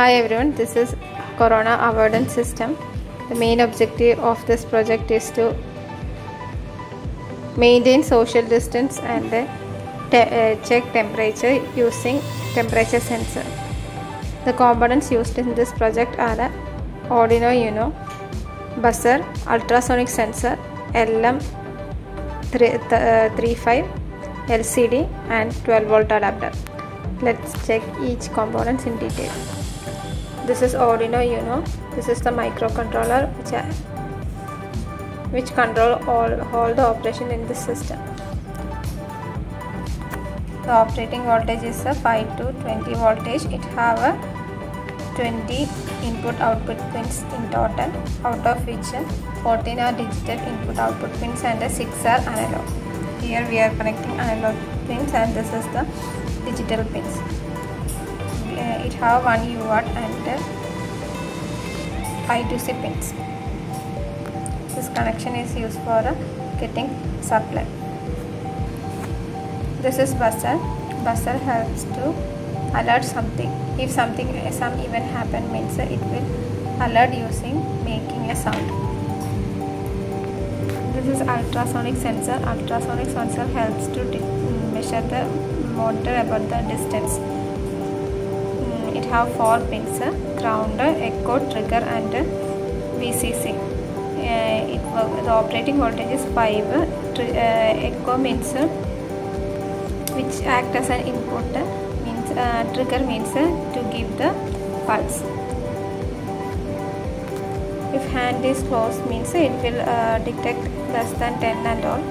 Hi everyone, this is Corona Avoidance System. The main objective of this project is to maintain social distance and uh, te- uh, check temperature using temperature sensor. The components used in this project are a Arduino Uno, buzzer, ultrasonic sensor, LM35, LCD, and 12 volt adapter. Let's check each components in detail. This is Arduino Uno. This is the microcontroller which, I, which control all, all the operation in this system. The operating voltage is a 5 to 20 voltage. It have a 20 input output pins in total out of which 14 are digital input output pins and 6 are analog. Here we are connecting analog pins and this is the digital pins. Uh, it have one UART and uh, I2C pins. This connection is used for uh, getting supply. This is buzzer. Buzzer helps to alert something. If something some event happen means uh, it will alert using making a sound. This is ultrasonic sensor. Ultrasonic sensor helps to measure the monitor about the distance. Have four pins: ground, echo, trigger, and VCC. Uh, it the operating voltage is five. Tri- uh, echo means which act as an input means uh, trigger means to give the pulse if hand is closed means it will uh, detect less than 10 and all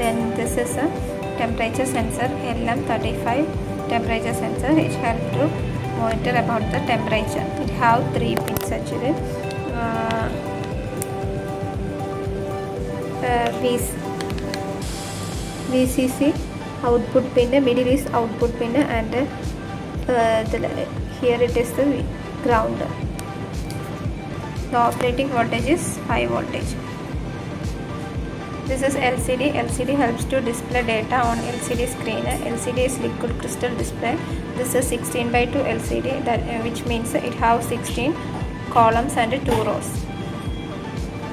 then this is a temperature sensor LM35 temperature sensor it help to monitor about the temperature. It have three pins actually. Uh, uh, VCC output pin middle is output pin and uh, the, here it is the ground. The operating voltage is high voltage this is LCD LCD helps to display data on LCD screen. LCD is liquid crystal display. This is 16 by 2 LCD that uh, which means it have 16 columns and 2 rows.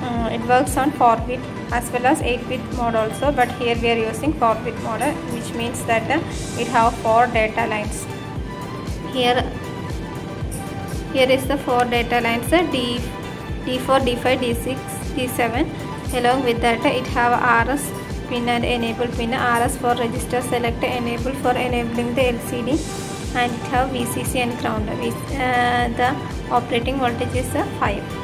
Uh, it works on 4 bit as well as 8 bit mode also but here we are using 4 bit mode which means that uh, it have 4 data lines. Here here is the 4 data lines D, D4 D5 D6 D7 along with that uh, it have RS pin and enable pin RS for register select enable for enabling the LCD and it have VCC and ground with uh, the operating voltage is uh, 5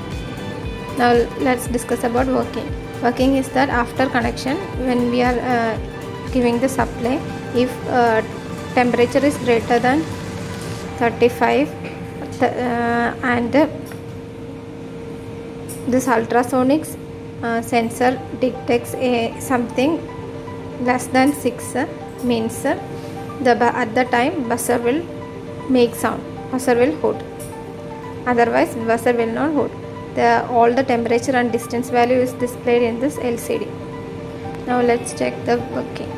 now let's discuss about working. Working is that after connection when we are uh, giving the supply if uh, temperature is greater than 35 uh, and this ultrasonics uh, sensor detects a something less than 6 uh, means the at the time buzzer will make sound buzzer will hold otherwise buzzer will not hold the all the temperature and distance value is displayed in this LCD. Now let's check the working.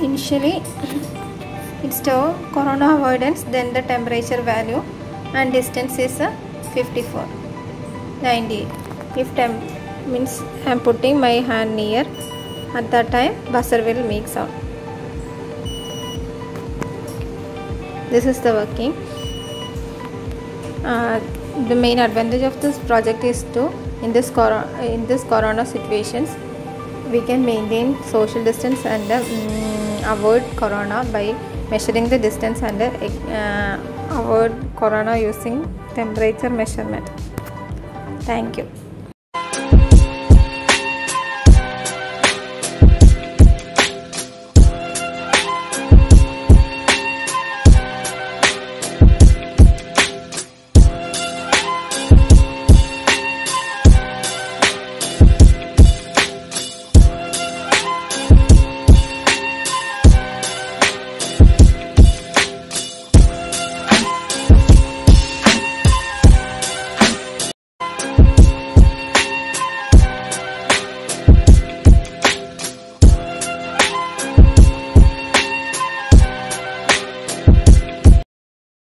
Initially it's the corona avoidance then the temperature value and distance is uh, 54 98 if temp means I am putting my hand near at that time buzzer will make sound. This is the working. Uh, the main advantage of this project is to in this corona in this corona situations we can maintain social distance and uh, um, avoid corona by measuring the distance and uh, avoid corona using temperature measurement. Thank you